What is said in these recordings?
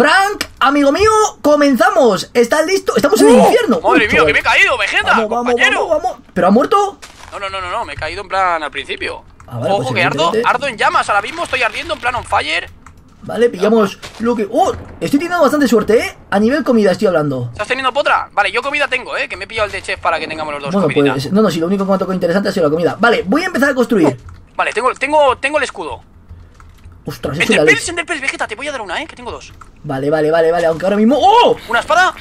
Frank, amigo mío, comenzamos. ¿Estás listo? Estamos en el ¡Oh! infierno. Madre mía, que me he caído, Vegeta, Vamos, vamos, compañero. vamos, vamos. ¿Pero ha muerto? No, no, no, no, no, me he caído en plan al principio. Ah, vale, Ojo pues que ardo, ardo en llamas, ahora mismo estoy ardiendo en plan on fire. Vale, pillamos lo que... ¡Oh! Estoy teniendo bastante suerte, ¿eh? A nivel comida estoy hablando. ¿Estás teniendo potra? Vale, yo comida tengo, eh, que me he pillado el de chef para que tengamos los dos Bueno, pues... No, no, si lo único que me ha tocado interesante ha sido la comida. Vale, voy a empezar a construir. Vale, tengo, tengo, tengo el escudo. Ostras, eso es la Enderpearls, leche. Enderpearls, Vegeta, te voy a dar una, eh, que tengo dos. Vale, vale, vale, vale, aunque ahora mismo... ¡Oh! Una espada.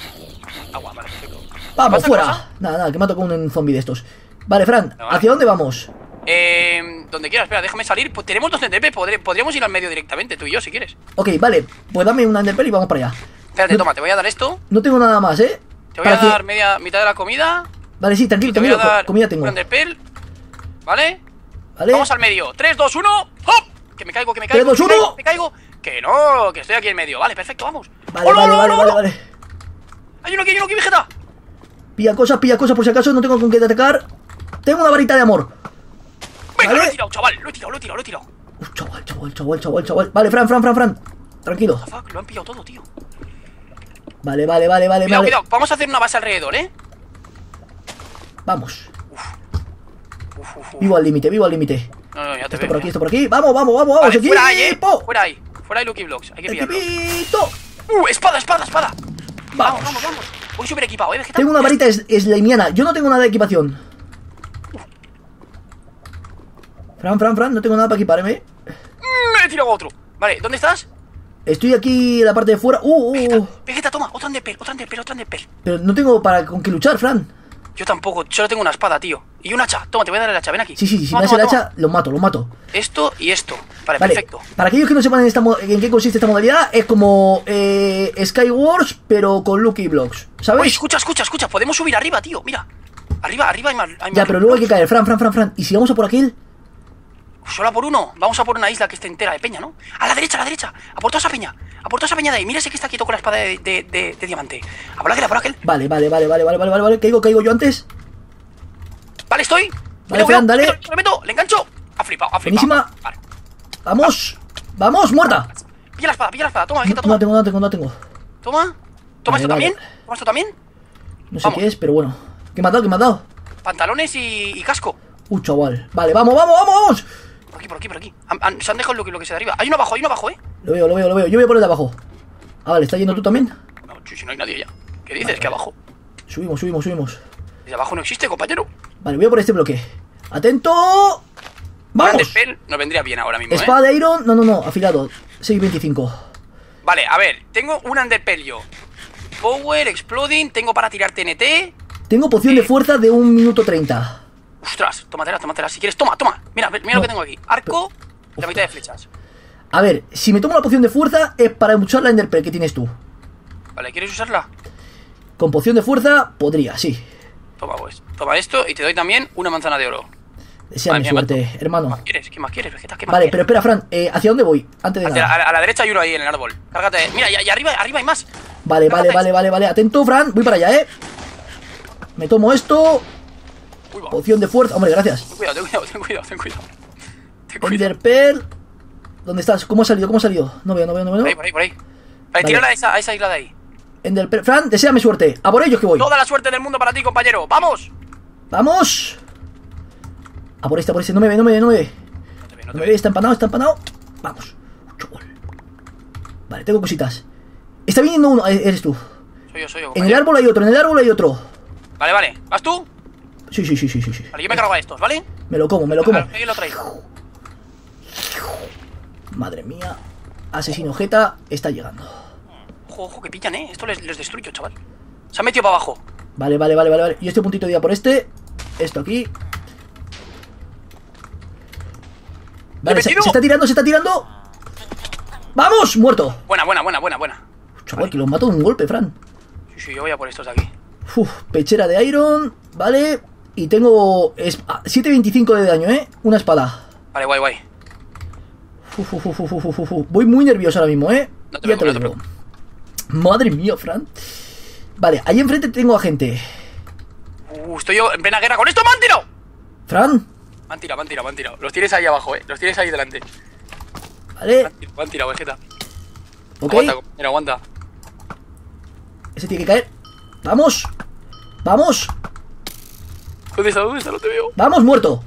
Agua, vale, perfecto. Vamos, ¿Pasa fuera. cosa? Nada, nada, que me ha tocado un zombie de estos. Vale, Fran, Vale. ¿hacia dónde vamos? Eh, donde quieras, espera, déjame salir. Pues tenemos dos Enderpearls, podré- podríamos ir al medio directamente, tú y yo, si quieres. Ok, vale, pues dame una Enderpearl y vamos para allá. Espérate, No- toma, te voy a dar esto. No tengo nada más, ¿eh? Te voy Para a que- dar media, mitad de la comida. Vale, sí, tranquilo, te voy a dar comida tengo. un Enderpearl. ¿Vale? ¿Vale? Vamos al medio. 3, 2, 1. ¡Hop! Que me caigo, que me caigo. 3, 2, que me 1. caigo, Me caigo. Que no, que estoy aquí en medio. Vale, perfecto, vamos. Vale, ¡Hola, vale, vale, vale, vale. Hay uno aquí, hay uno aquí, Vegeta. Pilla cosas, pilla cosas por si acaso no tengo con qué atacar. Tengo una varita de amor. Venga, Vale. lo he tirado, chaval. Lo he tirado, lo he tirado, lo he tirado. Uf, chaval, chaval, chaval, chaval, chaval. Vale, Fran, Fran, Fran, Fran. Tranquilo. Fuck, lo han pillado todo, tío. Vale, vale, vale, vale, Cuidado, vale. cuidado. Vamos a hacer una base alrededor, ¿eh? Vamos. Uf, uf, uf. Vivo al límite, vivo al límite. No, no, ya te Esto veo. por aquí, esto por aquí. Vamos, vamos, vamos, vamos. Vale, fuera ahí, eh. Fuera ahí. Fuera hay Lucky Blocks. Hay que pillarlo. Uh, espada, espada, espada. Vamos. Vamos, vamos, vamos. Voy súper equipado, ¿eh, Vegeta? Tengo una varita es- slimiana. Yo no tengo nada de equipación. Fran, Fran, Fran, no tengo nada para equiparme. Mm, Me he tirado otro. Vale, ¿dónde estás? Estoy aquí en la parte de fuera. Uh, uh, uh. Vegeta, toma, otra Enderpearl, otra Enderpearl, otra Enderpearl. Pero no tengo para con qué luchar, Fran. Yo tampoco, solo tengo una espada, tío. Y un hacha. Toma, te voy a dar el hacha, ven aquí. Sí, sí, sí, si Toma, me hace el toma, hacha, lo mato, lo mato. toma. Esto y esto. Vale, Vale, perfecto. para aquellos que no sepan en, esta en qué consiste esta modalidad, es como eh, Skywars, pero con Lucky Blocks, ¿sabes? Oye, escucha, escucha, escucha. Podemos subir arriba, tío. Mira. Arriba, arriba hay más. hay ya, más pero luego hay que caer, Fran, Fran, Fran, Fran. ¿Y si vamos a por aquel? Solo a por uno. Vamos a por una isla que esté entera de peña, ¿no? A la derecha, a la derecha. A por toda esa peña. A por toda esa peña de ahí. Mira ese que está quieto con la espada de, de, de- de diamante. A por aquel, a por aquel. Vale, vale, vale, vale, vale, vale, vale. Caigo, caigo yo antes. Vale, estoy. Vale, Fran, dale. Le meto, le meto, le engancho. Ha flipado, ha flipado. Buenísima. Vale. Vamos, vamos, muerta. Pilla la espada, pilla la espada. Toma, No, Vegeta, no toma. la tengo, no tengo, no tengo. Toma. Toma Vale, esto vale. también. Toma esto también. No sé Vamos. qué es, pero bueno. ¿Qué me has dado? ¿Qué me has dado? Pantalones y, y casco. Uh, chaval. Vale, vamos, vamos, vamos. Por aquí, por aquí, por aquí. Han- han- se han dejado lo que, lo que sea de arriba. Hay uno abajo, hay uno abajo, ¿eh? Lo veo, lo veo, lo veo. Yo voy a por el de abajo. Ah, vale, ¿está yendo tú también? No, si si no hay nadie ya. ¿Qué dices? Que abajo. Subimos, subimos, subimos. Desde abajo no existe, compañero. Vale, voy a por este bloque. ¡Atento! ¡Vamos! nos vendría bien ahora mismo, ¿eh? Espada de Iron. No, no, no, afilado. 6.25. Vale, a ver, tengo un Underpell yo. Power, Exploding, tengo para tirar TNT. Tengo poción de fuerza de 1 minuto 30. Ostras, tómatela, tómatela. Si quieres, toma, toma. Mira, mira No. lo que tengo aquí. Arco, la mitad de flechas. A ver, si me tomo la poción de fuerza es para usar la Enderpearl que tienes tú. Vale, ¿quieres usarla? Con poción de fuerza podría, sí. Toma, pues. Toma esto y te doy también una manzana de oro. Deseame Vale, suerte, ¿Qué hermano. más quieres? ¿Qué más quieres, Vegeta? ¿Qué más Vale, pero espera, Fran, eh, ¿hacia dónde voy? Antes de Hacia nada. a, la, a la derecha hay uno ahí en el árbol. Cárgate. Mira, y, y arriba, arriba hay más. Vale, vale, vale, vale, vale. Atento, Fran. Voy para allá, ¿eh? Me tomo esto. Poción de fuerza. Hombre, gracias. Ten cuidado, ten cuidado, ten cuidado, ten cuidado. Ten cuidado. Enderpearl. ¿Dónde estás? ¿Cómo ha salido? ¿Cómo ha salido? No veo, no veo, no veo. Por ahí, por ahí, por ahí. Vale. tírala a esa, a esa isla de ahí. Enderpearl. Fran, deséame suerte. A por ellos que voy. Toda la suerte del mundo para ti, compañero. ¡Vamos! ¡Vamos! A por este, a por este. No me ve, no me ve, no me ve. No te veo, No no te me ve, está empanado, está empanado. Vamos. Vale, tengo cositas. Está viniendo uno. eh, Eres tú. Soy yo, soy yo. En el árbol hay otro, en el árbol hay otro. Vale, vale. ¿Vas tú? Sí, sí, sí, sí, sí. Vale, yo me cargo a estos, ¿vale? Me lo como, me lo como. ¿quién lo trae? Madre mía. Asesino Jeta está llegando. Ojo, ojo, que pillan, ¿eh? Esto les, les destruyo, chaval. Se ha metido para abajo. Vale, vale, vale, vale, vale. Yo estoy a puntito de ir a por este. Esto aquí. Vale, se está tirando, se está tirando. ¡Vamos! Muerto. Buena, buena, buena, buena, buena. Chaval, que los mato de un golpe, Fran. Sí, sí, yo voy a por estos de aquí. Uf, pechera de Iron. Vale. Y tengo es- ah, 7.25 de daño, ¿eh? Una espada. Vale, guay, guay. Uf. Voy muy nervioso ahora mismo, ¿eh? No te Ya te lo no digo. Madre mía, Fran. Vale, ahí enfrente tengo a gente. Uh, estoy yo en plena guerra con esto. ¡Me han tirado! Fran, Me han tirado, me han tirado, me han tirado. Los tienes ahí abajo, eh. Los tienes ahí delante. Vale. me han tirado, Vegeta. Ok. Aguanta, compañero, aguanta. Ese tiene que caer. ¡Vamos! ¡Vamos! ¿Dónde está? ¿Dónde está? No te veo. ¡Vamos, muerto!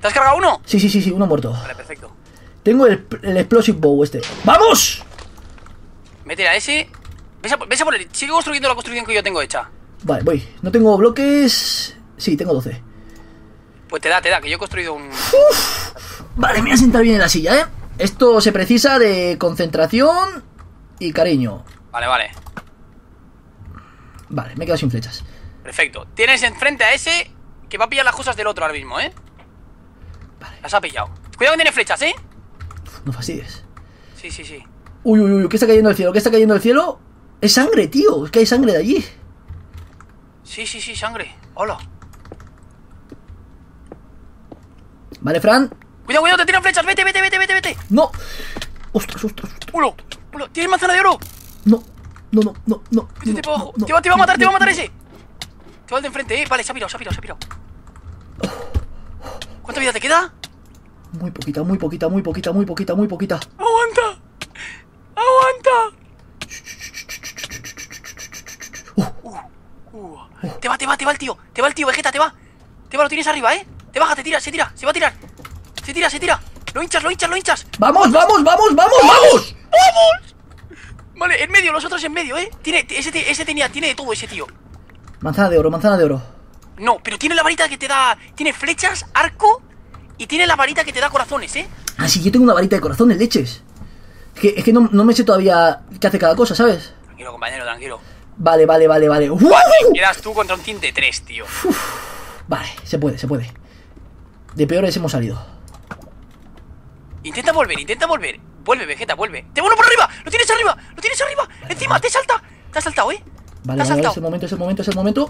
¿Te has cargado uno? Sí, sí, sí, sí, uno muerto. Vale, perfecto. Tengo el, el Explosive Bow este. ¡Vamos! Mete a ese. Ves a, ves a por. Sigue construyendo la construcción que yo tengo hecha. Vale, voy. No tengo bloques. Sí, tengo 12. Pues te da, te da, que yo he construido un. Vale, me voy a sentar bien en la silla, ¿eh? Esto se precisa de concentración y cariño. Vale, vale. Vale, me he quedado sin flechas. Perfecto. Tienes enfrente a ese que va a pillar las cosas del otro ahora mismo, ¿eh? Vale. Las ha pillado. Cuidado que tiene flechas, ¿eh? No fastidies. Sí, sí, sí. Uy, uy, uy, ¿qué está cayendo del cielo? ¿Qué está cayendo del cielo? Es sangre, tío. Es que hay sangre de allí. Sí, sí, sí, sangre. Hola. Vale, Fran. Cuidado, cuidado, te tiran flechas. Vete, vete, vete, vete, vete. No. Ostras, ostras. ostras. Ulo, ulo. ¿Tienes manzana de oro? No. No, no, no, no. Métete no, para abajo. no, te, va, te va a matar, te va a matar ese. Te va el de enfrente, ¿eh? Vale, se ha pirado, se ha pirado, se ha pirado. ¿Cuánta vida te queda? Muy poquita, muy poquita, muy poquita, muy poquita, muy poquita. ¡Aguanta! ¡Aguanta! Uh, te va, te va, te va el tío. Te va el tío, Vegeta, te va. Te va, lo tienes arriba, ¿eh? Te baja, te tira, se tira, se va a tirar. Se tira, se tira. Lo hinchas, lo hinchas, lo hinchas. ¡Vamos, vamos, vamos, vamos, vamos! Vale, en medio, los otros en medio, ¿eh? Tiene, ese, ese tenía, tiene de todo ese tío. Manzana de oro, manzana de oro. No, pero tiene la varita que te da. Tiene flechas, arco y tiene la varita que te da corazones, ¿eh? Ah, sí, yo tengo una varita de corazón de leches. Es que, es que no, no me sé todavía qué hace cada cosa, ¿sabes? Tranquilo, compañero, tranquilo. Vale, vale, vale, vale. ¡Uh! Quedas tú contra un cien de tres, tío. Vale, se puede, se puede. De peores hemos salido. Intenta volver, intenta volver. Vuelve, Vegeta, vuelve. ¡Te vuelvo por arriba! ¡Lo tienes arriba! ¡Lo tienes arriba! ¡Encima! ¡Te salta! ¡Te has saltado, eh! Vale, ¡Te has vale, vale, saltado! es el momento, es el momento, es el momento.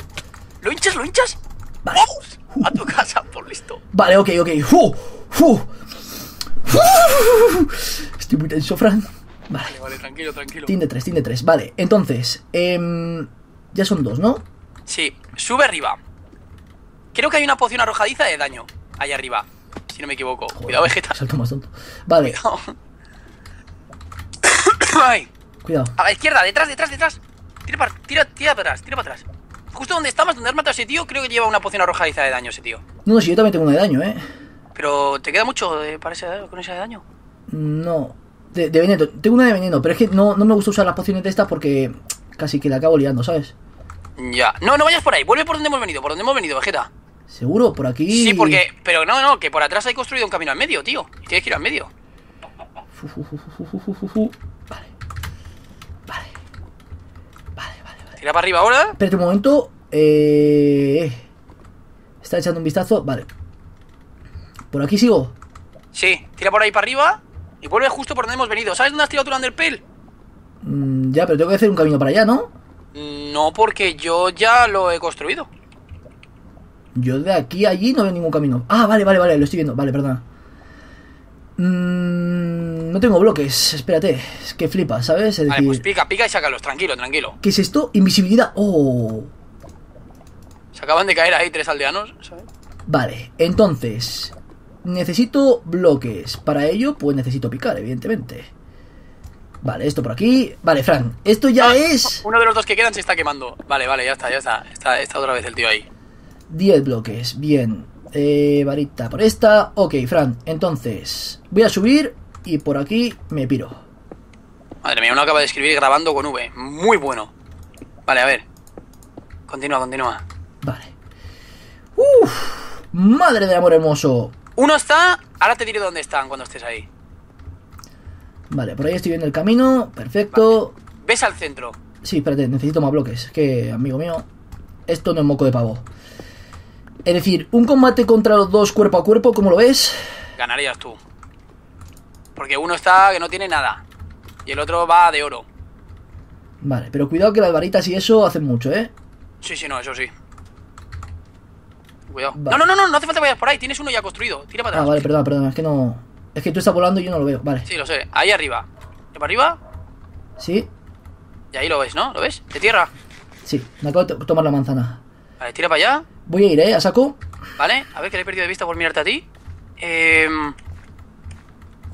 ¿Lo hinchas, lo hinchas? Vale. ¡Vamos! A tu casa, por listo. Vale, ok, ok. ¡Fu! ¡Fu! ¡Fu! Estoy muy tenso, Fran. Vale. Vale, vale, tranquilo, tranquilo. Team de tres, team de tres. Vale, entonces. em, ya son dos, ¿no? Sí, sube arriba. Creo que hay una poción arrojadiza de daño. Ahí arriba. Si no me equivoco. Cuidado, Vegeta. Salto más tonto. Vale, Cuidado. Ay. cuidado. A la izquierda, detrás, detrás, detrás. Tira para, tira, tira para atrás, tira para atrás. Justo donde estabas, donde has matado a ese tío, creo que lleva una poción arrojadiza de daño ese tío. No, no, si yo también tengo una de daño, ¿eh? Pero te queda mucho de, para ese, con ese daño. No. De, de veneno. Tengo una de veneno, pero es que no, no me gusta usar las pociones de estas porque casi que la acabo liando, ¿sabes? Ya. No, no vayas por ahí, vuelve por donde hemos venido, por donde hemos venido, Vegeta. ¿Seguro? Por aquí. Sí, porque. Pero no, no, que por atrás hay construido un camino al medio, tío. Y tienes que ir al medio. Fu. Vale. Vale, vale, vale. Tira para arriba ahora. Espérate un momento. Eh. Está echando un vistazo. Vale. ¿Por aquí sigo? Sí, tira por ahí para arriba. Y vuelve justo por donde hemos venido. ¿Sabes dónde has tirado tu Underpell? Mm, ya, pero tengo que hacer un camino para allá, ¿no? No, porque yo ya lo he construido. Yo de aquí a allí no veo ningún camino. Ah, vale, vale, vale, lo estoy viendo. Vale, perdona. Mm, no tengo bloques. Espérate. Es que flipa, ¿sabes? Es Vale, decir, pues pica, pica y sácalos. Tranquilo, tranquilo. ¿qué es esto? Invisibilidad. Oh. Se acaban de caer ahí tres aldeanos, ¿sabes? Vale, entonces. Necesito bloques. Para ello, pues necesito picar, evidentemente. Vale, esto por aquí. Vale, Fran, esto ya Ah, es Uno de los dos que quedan se está quemando. Vale, vale, ya está, ya está. Está, está otra vez el tío ahí. 10 bloques. Bien. Eh, varita por esta. Ok, Fran, entonces. Voy a subir y por aquí me piro. Madre mía, uno acaba de escribir grabando con V. Muy bueno. Vale, a ver. Continúa, continúa. Vale. Uf, madre del amor hermoso. Uno está. Ahora te diré dónde están cuando estés ahí. Vale, por ahí estoy viendo el camino. Perfecto. Ves al centro. Sí, espérate, necesito más bloques. Que, amigo mío, esto no es moco de pavo. Es decir, un combate contra los dos cuerpo a cuerpo, ¿cómo lo ves? Ganarías tú. Porque uno está que no tiene nada. Y el otro va de oro. Vale, pero cuidado que las varitas y eso hacen mucho, ¿eh? Sí, sí, no, eso sí. Cuidado. Vale. No, no, no, no, no hace falta que vayas por ahí. Tienes uno ya construido. Tira para Ah, atrás. vale, perdón, perdón, es que no... Es que tú estás volando y yo no lo veo, vale. Sí, lo sé. Ahí arriba. ¿De para arriba? ¿Sí? Y ahí lo ves, ¿no? ¿Lo ves? De tierra. Sí, me acabo de to- tomar la manzana. Vale, tira para allá. Voy a ir, ¿eh? A saco. Vale, a ver que le he perdido de vista por mirarte a ti. Em,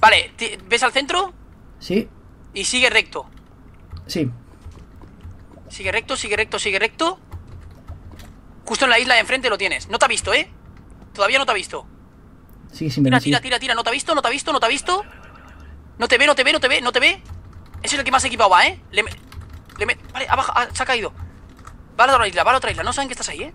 Vale, ves al centro Sí. y sigue recto. Sí. Sigue recto, sigue recto, sigue recto. Justo en la isla de enfrente lo tienes. No te ha visto, ¿eh? Todavía no te ha visto. Sigue sin Tira, tira, tira, tira. No te ha visto, no te ha visto, no te ha visto. No te ve, no te ve, no te ve, no te ve. Ese es el que más equipado va, ¿eh? Le, me- le me- Vale, abajo, ah, se ha caído. Va a la otra isla, va a la otra isla. No saben que estás ahí, ¿eh?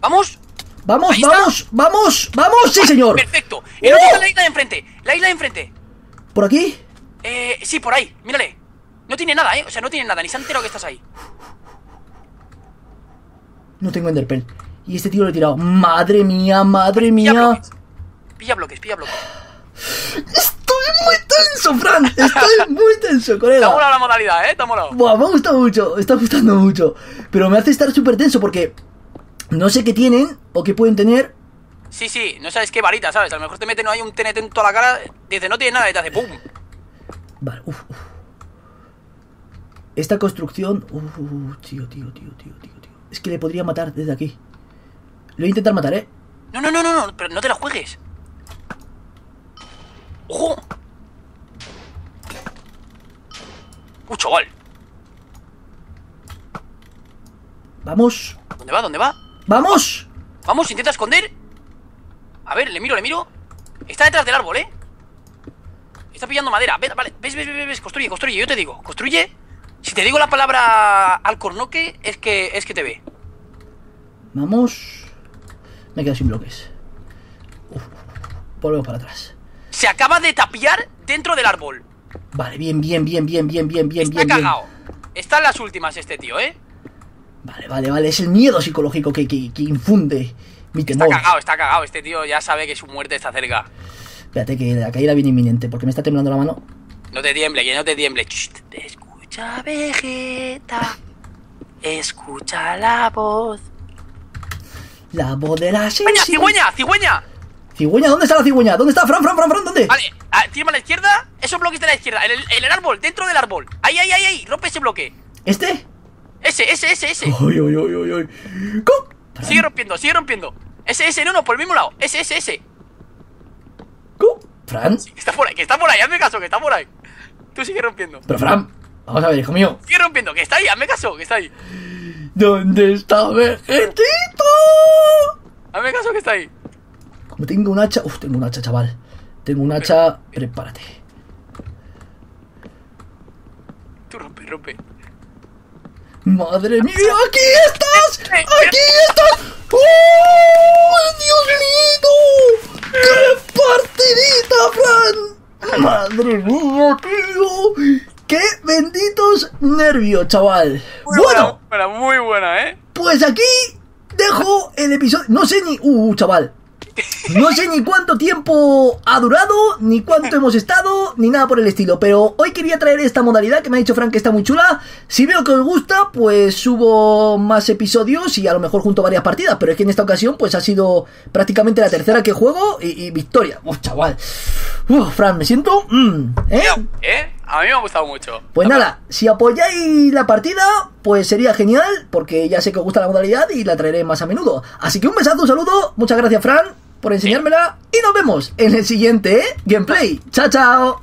¿Vamos? ¡Vamos, Ahí está. vamos! ¡Vamos! ¡Vamos! ¡Sí, señor! Perfecto. El ¡Oh! otro está en la isla de enfrente. La isla de enfrente. ¿Por aquí? Eh, sí, por ahí. Mírale. No tiene nada, ¿eh? O sea, no tiene nada. Ni se ha enterado que estás ahí. No tengo Enderpearl. Y este tío lo he tirado. ¡Madre mía, madre Pilla mía! bloques. Pilla bloques, pilla bloques. Estoy muy tenso, Fran. Estoy muy tenso, Te ha colega. molado la modalidad, ¿eh? Te ha molado. Buah, me ha gustado mucho. Está gustando mucho. Pero me hace estar súper tenso porque no sé qué tienen o qué pueden tener. Sí, sí, no sabes qué varita, ¿sabes? A lo mejor te meten ahí un TNT en toda la cara, dice, no tiene nada y te hace ¡pum! Vale, uff, uff. Esta construcción. Uh, tío, tío, tío, tío, tío, tío. Es que le podría matar desde aquí. Lo voy a intentar matar, ¿eh? No, no, no, no, no, pero no te la juegues. ¡Ojo! ¡Uh, chaval! Vamos. ¿Dónde va? ¿Dónde va? ¡Vamos! Vamos, intenta esconder. A ver, le miro, le miro. Está detrás del árbol, ¿eh? Está pillando madera. Ve- vale, ves, ves, ves, ves, construye, construye, yo te digo, construye. Si te digo la palabra alcornoque, es que es que te ve. Vamos. Me he quedado sin bloques. Uf, volvemos para atrás. Se acaba de tapiar dentro del árbol. Vale, bien, bien, bien, bien, bien, bien, bien, Está bien, bien. cagado. Está en las últimas este tío, ¿eh? Vale, vale, vale. Es el miedo psicológico que, que, que infunde mi Está temor. cagado, está cagado. Este tío ya sabe que su muerte está cerca. Espérate, que la caída viene inminente porque me está temblando la mano. No te tiemble, que no te tiemble. Chst, escucha, Vegeta. Escucha la voz. La voz de la ¡Cigüeña, cigüeña, cigüeña! Cigüeña, ¿dónde está la cigüeña? ¿Dónde está? Fran, Fran, Fran, Fran, ¿dónde? Vale, tírame a la izquierda. Esos bloques de la izquierda. En el, en el árbol, dentro del árbol. Ahí, ahí, ahí, ahí. Rompe ese bloque. ¿Este? Ese, ese, ese, ese. Uy, uy, uy, uy, uy. Sigue rompiendo, sigue rompiendo. Ese, ese, no, no, por el mismo lado. Ese, ese, ese. ¿Cómo? Fran. Que está por ahí, que está por ahí, hazme caso, que está por ahí. Tú sigue rompiendo. Pero Fran, vamos a ver, hijo mío. Sigue rompiendo, que está ahí, hazme caso, que está ahí. ¿Dónde está Vegetito? Hazme caso, que está ahí. Como tengo un hacha. Uf, tengo un hacha, chaval. Tengo un hacha. Prepárate. Tú rompe, rompe. Madre mía, aquí estás. Aquí estás. ¡Oh, Dios mío! ¡Qué partidita, Fran! Madre mía, tío. ¡Qué benditos nervios, chaval! Muy bueno, buena, buena, muy buena, ¿eh? pues aquí dejo el episodio. No sé ni. Uh, chaval. No sé ni cuánto tiempo ha durado, ni cuánto hemos estado, ni nada por el estilo. Pero hoy quería traer esta modalidad que me ha dicho Frank que está muy chula. Si veo que os gusta, pues subo más episodios y a lo mejor junto varias partidas. Pero es que en esta ocasión, pues ha sido prácticamente la tercera que juego y, y victoria. Uf, chaval. Uf, Fran, me siento. mm, ¿eh? ¿Eh? A mí me ha gustado mucho. Pues nada, si apoyáis la partida, pues sería genial, porque ya sé que os gusta la modalidad y la traeré más a menudo. Así que un besazo, un saludo, muchas gracias Fran por enseñármela y nos vemos en el siguiente gameplay. Chao, chao.